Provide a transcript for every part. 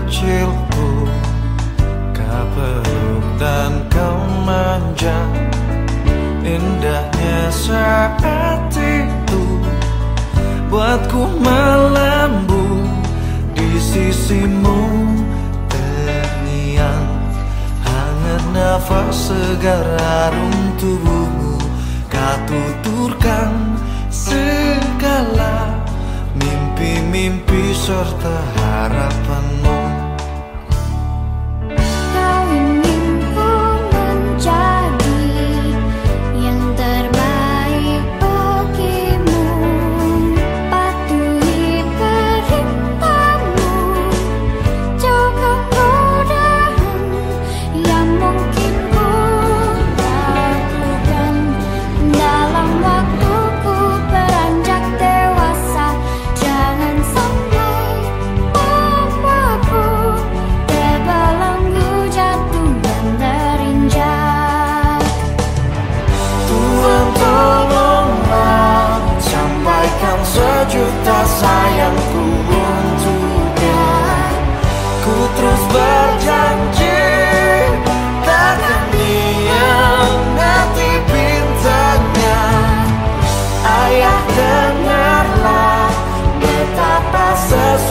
kecilku Kau peluk dan kau manja. Indahnya saat itu Buatku melambung di sisimu Terngiang hangat nafas segar harum tubuhmu. Kau tuturkan segala mimpi-mimpi serta harapanmu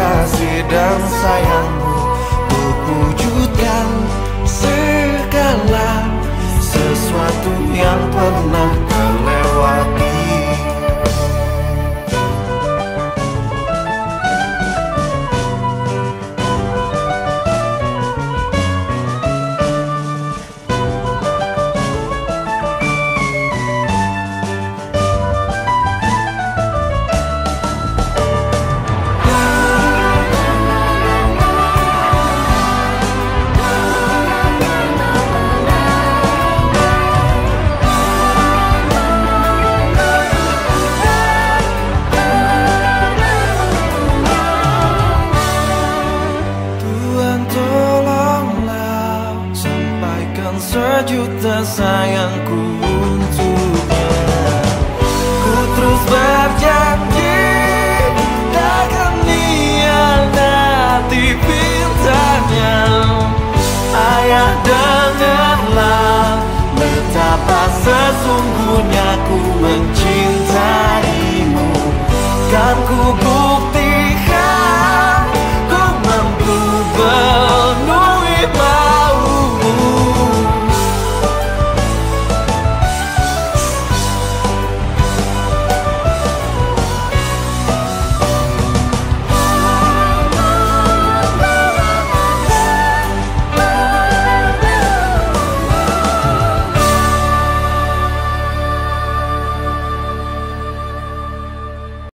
kasih dan sayangmu sejuta sayangku untuknya. Ku terus berjanji Takkan nanti pintanya. Ayah dengarlah Betapa sesungguhnya ku mencintaimu. Kan ku